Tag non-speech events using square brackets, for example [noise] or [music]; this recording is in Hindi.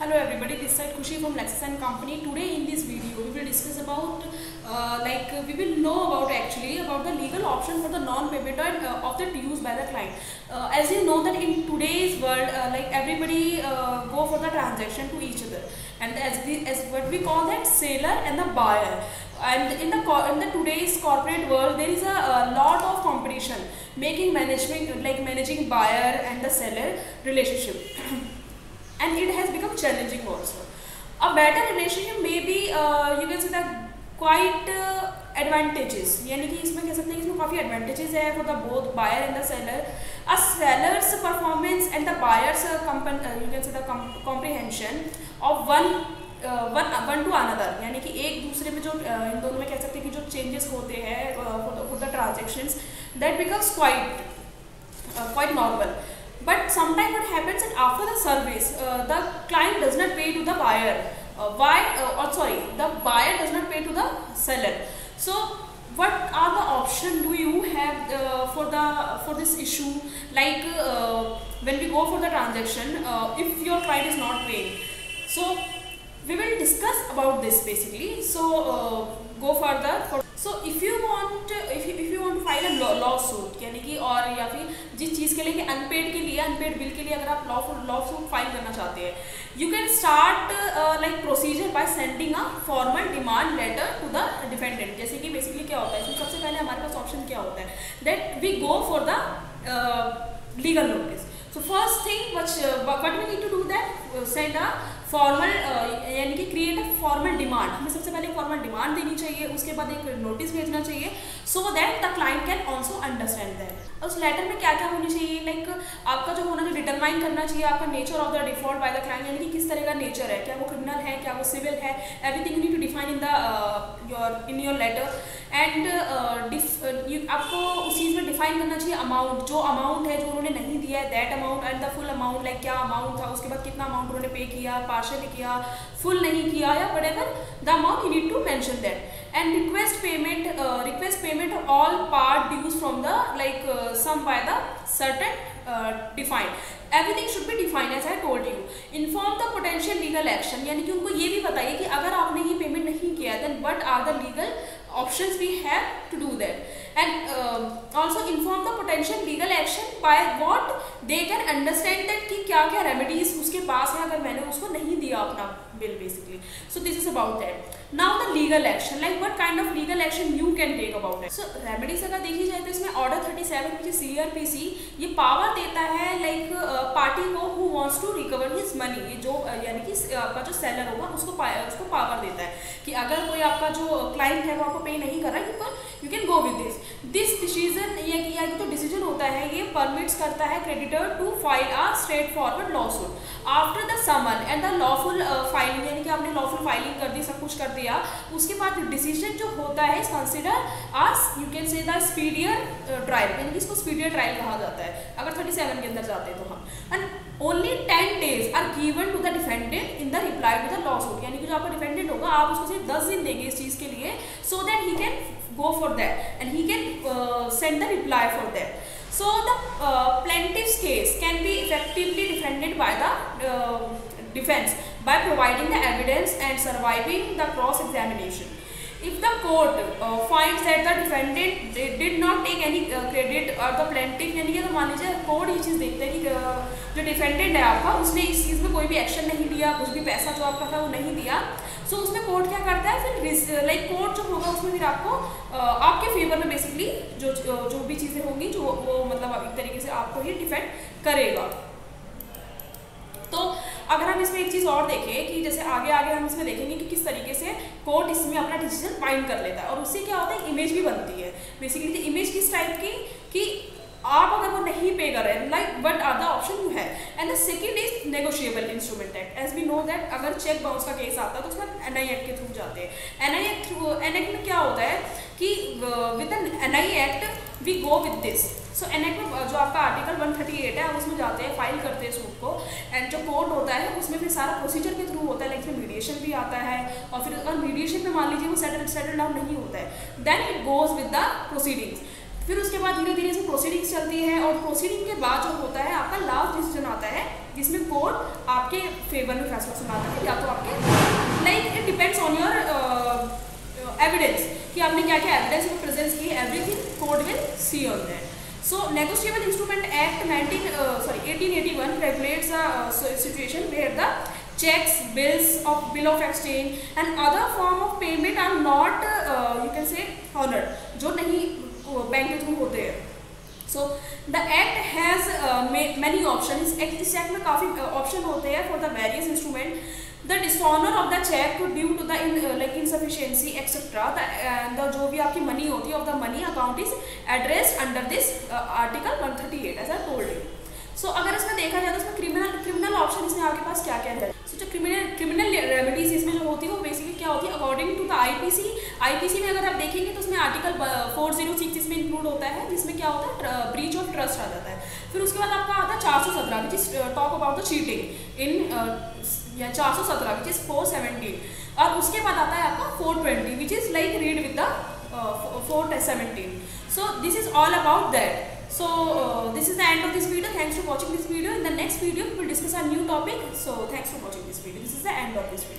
Hello everybody, this side Kushi from Lexus and Company. Today in this video we will discuss about uh, like we will know about actually about the legal option for the non-payment uh, of the dues by the client. Uh, as you know that in today's world uh, like everybody uh, go for the transaction to each other and as the as what we call that seller and the buyer and in the in the today's corporate world there is a, a lot of competition making management like managing buyer and the seller relationship [clears throat] and it has become challenging also. A better relationship may be uh, you can say that quite uh, advantages यानी कि इसमें कह सकते हैं इसमें काफ़ी advantages है for the both buyer and the seller. A seller's performance and the buyer's uh, uh, you can say the com- comprehension of one one one to another यानी कि एक दूसरे में जो uh, इन दोनों में कह सकते हैं कि जो चेंजेस होते हैं for the transactions that becomes quite quite normal But sometimes what happens is after the service, uh, the client does not pay to the buyer. Uh, why? Uh, or sorry, the buyer does not pay to the seller. So what are the option do you have uh, for the for this issue? Like uh, when we go for the transaction, uh, if your client is not paying, so we will discuss about this basically. So uh, go further. For, so if you want, if if you want to file a lawsuit कि और या फिर जिस चीज़ के लिए कि अनपेड के लिए अनपेड बिल के लिए अगर आप लॉ लॉ सूट फ़ाइल करना चाहते हैं you can start like procedure by sending a formal demand letter to the defendant जैसे कि बेसिकली क्या होता है, इसमें सबसे पहले हमारे पास ऑप्शन क्या होता है? That we go for the legal notice so first thing what we need to do that a formal यानी कि क्रिएट अ फॉर्मल डिमांड हमें सबसे पहले फॉर्मल डिमांड देनी चाहिए उसके बाद एक नोटिस भेजना चाहिए so that the client can also understand that उस लेटर में क्या क्या होनी चाहिए? लाइक like, आपका जो होना जो डिटरमाइन करना चाहिए आपका nature of the default by the client यानी कि किस तरह का नेचर है? क्या वो क्रिमिनल है? क्या वो सिविल है? Everything need to define in the your in your letter and आपको उस चीज़ में डिफाइन करना चाहिए अमाउंट जो अमाउंट है जो उन्होंने नहीं दिया है that amount and the full amount like क्या अमाउंट था उसके बाद कितना अमाउंट उन्होंने पे किया पार्शल किया फुल नहीं किया या whatever the amount you need to mention that and request payment request payment all part dues from the like sum by the certain defined everything should भी define as I told you inform the potential legal action यानी कि उनको ये भी बताइए कि अगर आपने ये पेमेंट नहीं किया then what are the legal option we have to do that and also inform the potential legal action by what they can understand that कि क्या क्या रेमिडीज उसके पास है, अगर मैंने उसको नहीं दिया अपना bill basically so this is about that now the legal action like what kind of legal action you can take about so remedies अगर देखी जाए तो इसमें ऑर्डर थर्टी सेवन की सी आर पी सी ये पावर देता है लाइक पार्टी को who wants to recover his money जो यानी कि आपका जो सेलर होगा, उसको उसको पावर देता है कि अगर कोई आपका जो क्लाइंट है, वो आपको पे नहीं कर रहा है you can go with this this decision ये परमिट्स करता है to file a straightforward lawsuit after the summon and the lawful filing यानी कि आपने लॉफुल फाइलिंग कर दी सब कुछ कर दिया उसके बाद डिसीज़न जो होता है consider as you can say the speedier trial यानी कि इसको स्पीडियर ट्रायल कहा जाता है। अगर थर्टी सेवन के अंदर जाते हैं तो हम। Only ten days are given to the defendant in the reply to the lawsuit यानी कि जो आपका डिफेंडेंट होगा आप उसको सिर्फ़ दस दिन देंगे इस चीज़ के लिए so that he can go for that. And he can uh, send the reply for that. So the uh, plaintiff's case can be effectively defended by the uh, defense by providing the evidence and surviving the cross examination if the court uh, finds that the defendant did not take any uh, credit or the plaintiff यानी कि तो मान लीजिए कोर्ट ये चीज़ देखते हैं कि जो डिफेंडेंट है आपका उसने इस चीज़ में कोई भी एक्शन नहीं लिया कुछ भी पैसा जो आपका था वो नहीं दिया। सो so, उसमें कोर्ट क्या करता है? फिर लाइक कोर्ट जो होगा उसमें फिर आपको आपके फेवर में बेसिकली जो जो भी चीज़ें होंगी जो वो मतलब एक तरीके से आपको ही डिफेंड करेगा। अगर हम इसमें एक चीज़ और देखें कि जैसे आगे आगे हम इसमें देखेंगे कि किस तरीके से कोर्ट इसमें अपना डिसीज़न बाइंड कर लेता है। और उससे क्या होता है, इमेज भी बनती है। बेसिकली तो इमेज किस टाइप की? कि आप अगर वो नहीं पे कर रहे like what are the option you है and the second is negotiable instrument act as we know that अगर चेक बाउंस का केस आता है तो उसमें एन आई एक्ट के थ्रू जाते हैं। N I act through N act में क्या होता है कि with N I act we go with this so N act में जो आपका आर्टिकल 138 है उसमें जाते हैं फ़ाइल करते हैं सूट को। एंड जो कोर्ट होता है, उसमें फिर सारा प्रोसीजर के थ्रू होता है लाइक फिर मीडिएशन भी आता है और फिर अगर मीडिएशन में मान लीजिए वो सेटल सेटल डाउन नहीं होता है then it goes with the proceedings फिर उसके बाद धीरे धीरे से प्रोसीडिंग्स चलती है और प्रोसीडिंग के बाद जो होता है, आपका लास्ट डिसीज़न आता है, जिसमें कोर्ट आपके फेवर में फैसला सुनाता है, या तो आपके like it depends on your evidence कि आपने क्या क्या एविडेंस प्रेजेंस की everything court will see on that So Negotiable Instrument Act 19 uh, sorry 1881 regulates a uh, situation where the checks, bills of bill of exchange and other form of payment are not uh, you can say honored जो नहीं बैंक के थ्रू होते हैं so the act has many option इस एक्ट में काफ़ी ऑप्शन होते हैं for the various instrument the dishonour of the cheque due to the like insufficiency etcetera the जो भी आपकी मनी होती है of the money account is address under this article 138 as I told so अगर इसमें देखा जाए तो इसमें क्रिमिनल क्रिमिनल ऑप्शन इसमें आपके पास क्या क्या है? जो क्रिमिनल क्रिमिनल रेमेडीज इसमें जो होती है, वो बेसिकली क्या होती है according to the IPC IPC में अगर आप देखेंगे तो उसमें आर्टिकल फोर ज़ीरो सिक्स इसमें इंक्लूड होता है, जिसमें क्या होता है ब्रीच ऑफ़ ट्रस्ट आ जाता है। फिर उसके बाद आपका आता है चार सौ सत्रह which is talk about the cheating in या चार सौ सत्रह विच इज़ फोर सेवेंटीन और उसके बाद आता है आपका four twenty which is like read with the four seventeen so this is all about that So uh, this is the end of this video. Thanks for watching this video. In the next video, we will discuss a new topic. So thanks for watching this video. This is the end of this video.